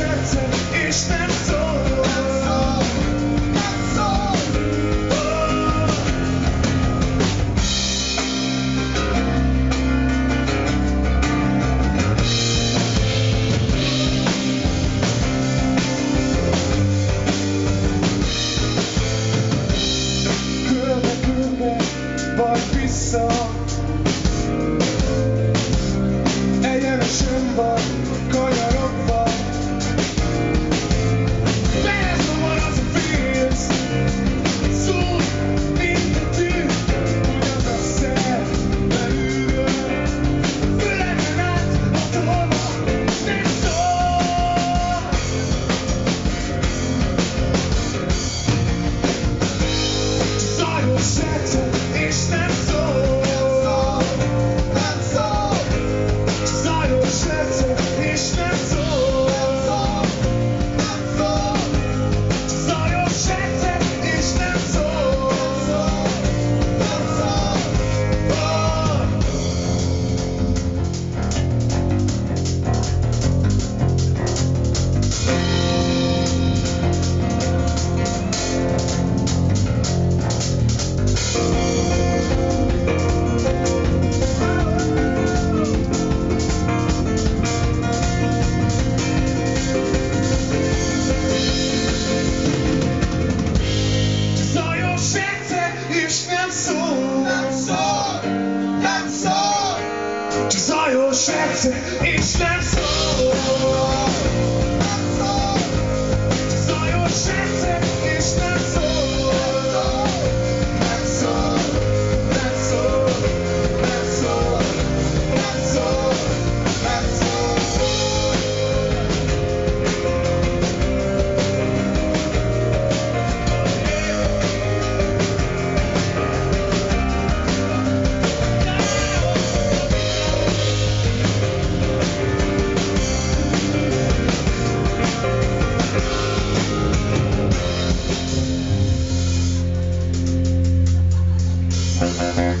sercem és vagy vissza. świat sól Nad sol, nad so, Czy sojusz nie chce iść na Yeah.